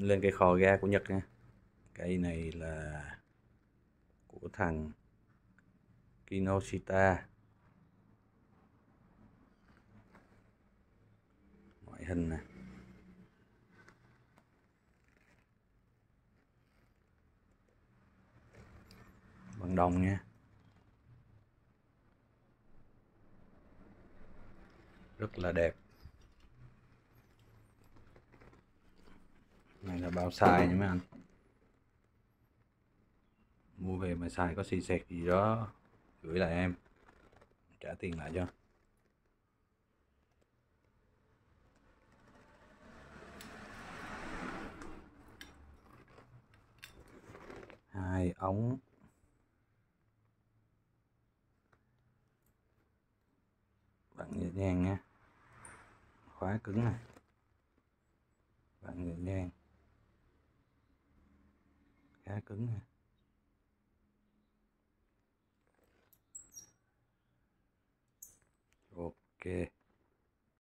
lên cái kho ga của Nhật nha. Cây này là của thằng Kinoshita. Ngoại hình nè. Bằng đồng nha. Rất là đẹp. Này là bao xài nha mấy anh. Mua về mà xài có xì xẹt gì đó, gửi lại em. Trả tiền lại cho. Hai ống. Bạn nhẹ nhàng nha. Khóa cứng này. Bạn nhẹ nhàng khá cứng ha. Ok.